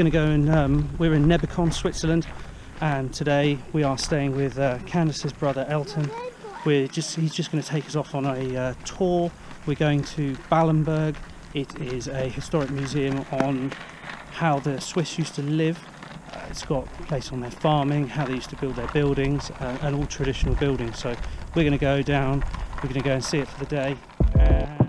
Going to go and um, we're in Nebikon, Switzerland, and today we are staying with uh, Candice's brother Elton. We're just he's just going to take us off on a uh, tour. We're going to Ballenberg. It is a historic museum on how the Swiss used to live. Uh, it's got a place on their farming, how they used to build their buildings, uh, and all traditional buildings. So we're going to go down. We're going to go and see it for the day.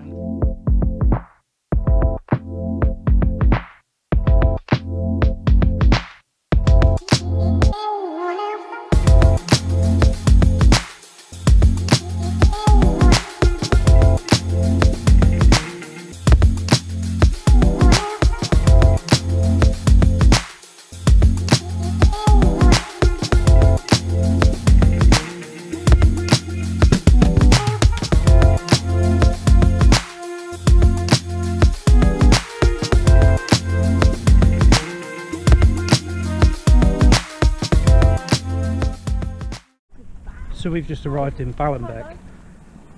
We've just arrived in Ballenberg,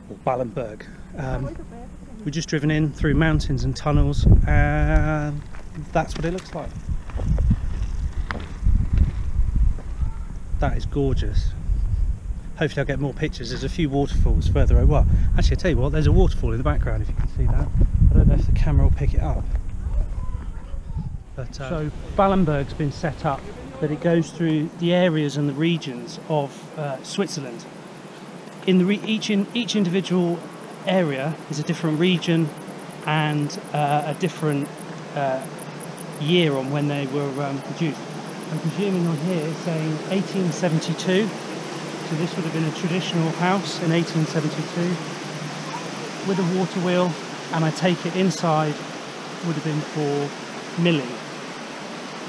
or Ballenberg. Um, we've just driven in through mountains and tunnels, and that's what it looks like. That is gorgeous. Hopefully, I'll get more pictures. There's a few waterfalls further away. Well, actually, I tell you what, there's a waterfall in the background if you can see that. I don't know if the camera will pick it up. But, uh, so Ballenberg's been set up that it goes through the areas and the regions of uh, Switzerland. In the re- each in each individual area is a different region and uh, a different uh, year on when they were um, produced. I'm presuming on here saying 1872. So this would have been a traditional house in 1872 with a water wheel, and I take it inside would have been for milling.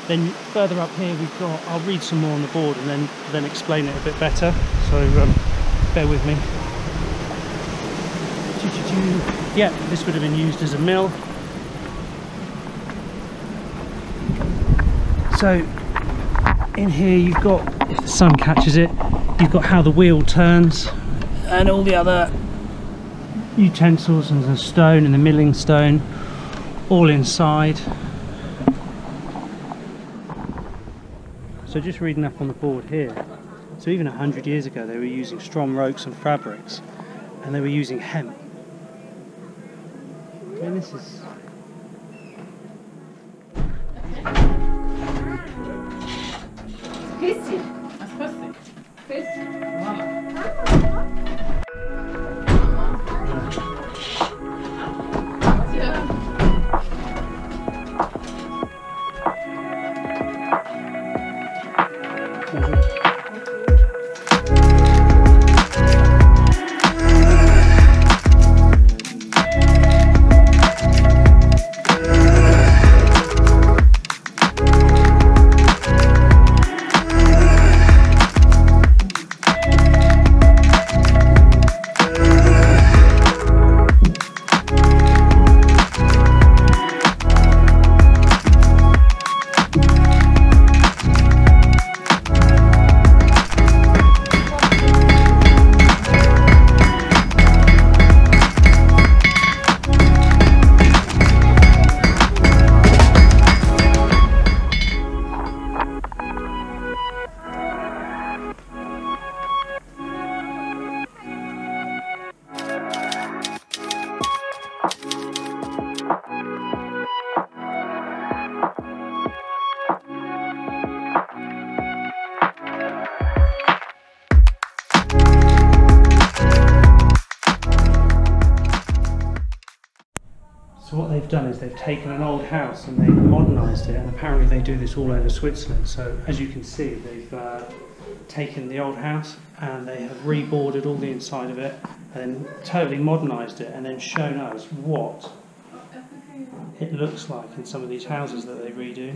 Then further up here we've got, I'll read some more on the board and then, then explain it a bit better. So um, bear with me. Yeah, this would have been used as a mill. So in here you've got, if the sun catches it, you've got how the wheel turns and all the other utensils and the stone and the milling stone all inside. So just reading up on the board here, so even 100 years ago they were using strong ropes and fabrics and they were using hemp. And this is... So what they've done is they've taken an old house and they've modernised it, and apparently they do this all over Switzerland. So as you can see, they've uh, taken the old house and they have reboarded all the inside of it, and totally modernised it, and then shown us what it looks like in some of these houses that they redo.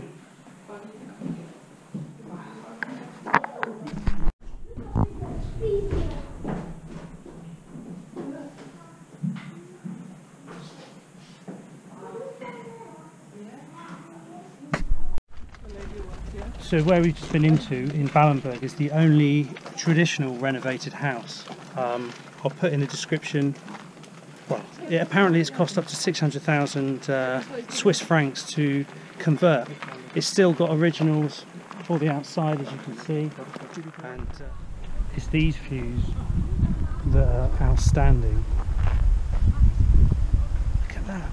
So where we've just been into in Ballenberg is the only traditional renovated house. Um, I'll put in the description. Well, it, apparently it's cost up to 600,000 uh, Swiss francs to convert. it's still got originals for the outside, as you can see, and uh, it's these views that are outstanding. Look at that.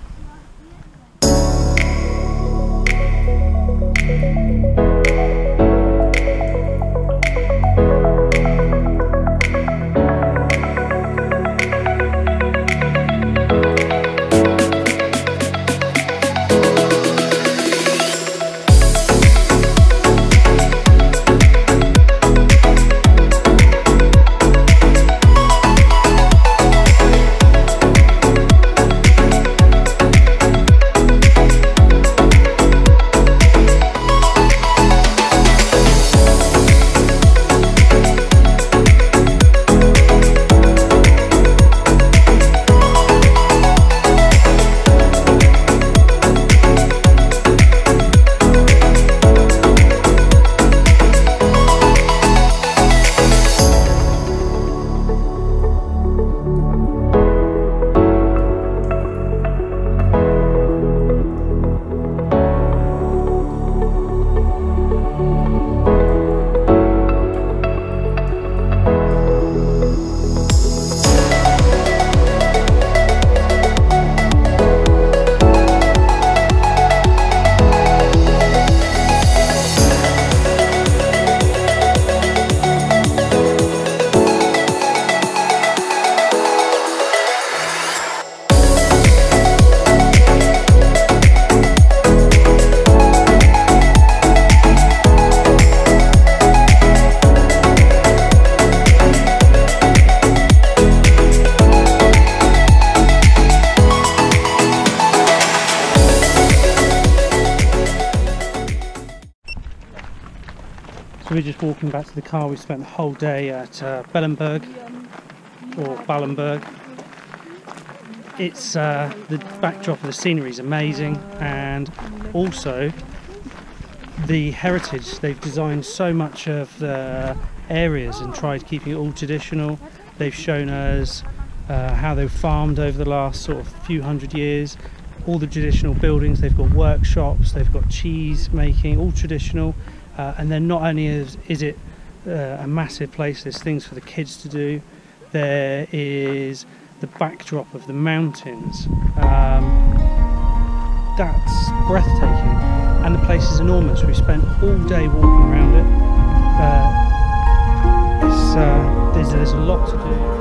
We're just walking back to the car. We spent the whole day at uh, Bellenberg or Ballenberg. It's uh, the backdrop of the scenery is amazing, and also the heritage. They've designed so much of the areas and tried keeping it all traditional. They've shown us uh, how they've farmed over the last sort of few hundred years. All the traditional buildings. They've got workshops. They've got cheese making, all traditional. Uh, and then not only is, is it uh, a massive place, there's things for the kids to do. There is the backdrop of the mountains. Um, that's breathtaking, and the place is enormous. We spent all day walking around it. Uh, uh, there's, there's a lot to do.